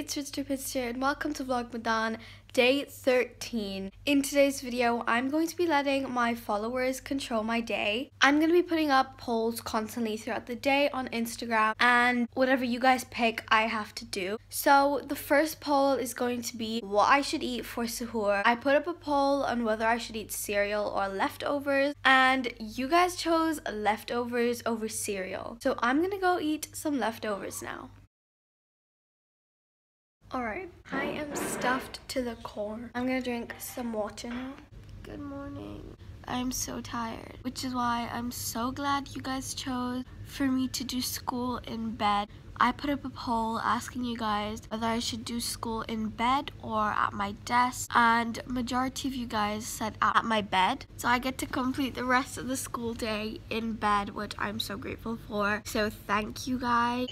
it's Ridster Pidster and welcome to Vlogmadan day 13. In today's video, I'm going to be letting my followers control my day. I'm going to be putting up polls constantly throughout the day on Instagram and whatever you guys pick, I have to do. So the first poll is going to be what I should eat for suhoor. I put up a poll on whether I should eat cereal or leftovers and you guys chose leftovers over cereal. So I'm going to go eat some leftovers now. Alright, I am stuffed to the core. I'm gonna drink some water now. Good morning. I'm so tired, which is why I'm so glad you guys chose for me to do school in bed. I put up a poll asking you guys whether I should do school in bed or at my desk and majority of you guys said at my bed. So I get to complete the rest of the school day in bed which I'm so grateful for. So thank you guys.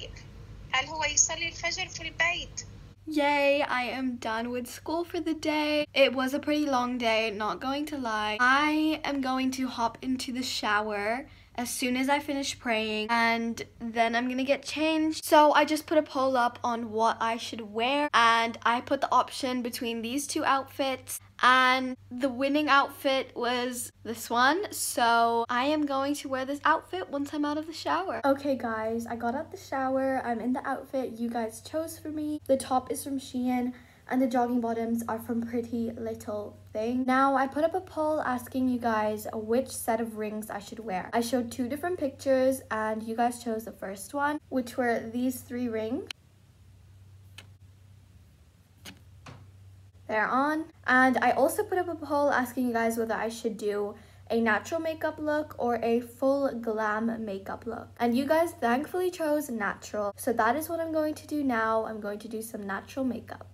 هل هو يصلي الفجر في البيت؟ Yay, I am done with school for the day. It was a pretty long day, not going to lie. I am going to hop into the shower as soon as I finish praying and then I'm gonna get changed. So I just put a poll up on what I should wear and I put the option between these two outfits and the winning outfit was this one so I am going to wear this outfit once I'm out of the shower. Okay guys, I got out the shower. I'm in the outfit you guys chose for me. The top is from Shein and the jogging bottoms are from Pretty Little Thing. Now, I put up a poll asking you guys which set of rings I should wear. I showed two different pictures and you guys chose the first one, which were these three rings. they're on. And I also put up a poll asking you guys whether I should do a natural makeup look or a full glam makeup look. And you guys thankfully chose natural. So that is what I'm going to do now. I'm going to do some natural makeup.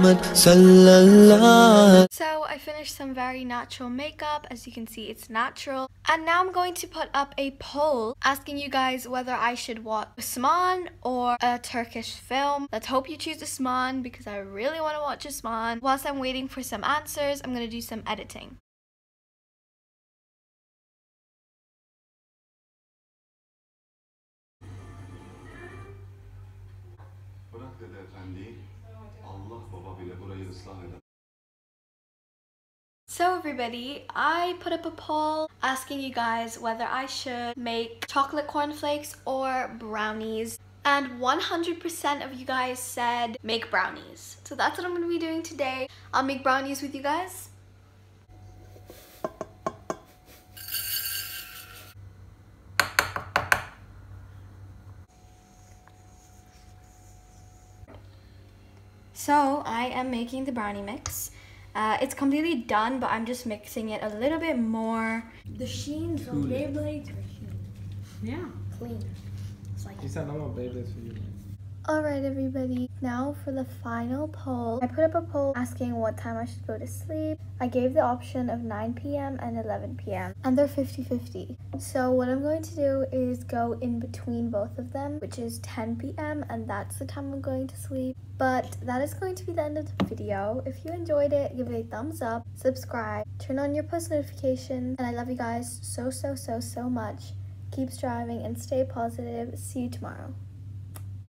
Muhammad So I finished some very natural makeup. As you can see, it's natural. And now I'm going to put up a poll asking you guys whether I should watch Osman or a Turkish film. Let's hope you choose Osman because I really want to watch Osman. Whilst I'm waiting for some answers, I'm going to do some editing. Efendi. Allah baba bile burayı ıslah eder. So everybody, I put up a poll asking you guys whether I should make chocolate cornflakes or brownies. And 100% of you guys said make brownies. So that's what I'm going to be doing today. I'll make brownies with you guys. So I am making the brownie mix. Uh, it's completely done, but I'm just mixing it a little bit more. The sheen from Beyblade are Yeah. clean. It's like You said no more Beyblades for you. Alright everybody, now for the final poll. I put up a poll asking what time I should go to sleep. I gave the option of 9 p.m. and 11 p.m. and they're 50-50. So what I'm going to do is go in between both of them, which is 10 p.m. and that's the time I'm going to sleep. But that is going to be the end of the video. If you enjoyed it, give it a thumbs up, subscribe, turn on your post notifications, and I love you guys so, so, so, so much. Keep striving and stay positive. See you tomorrow.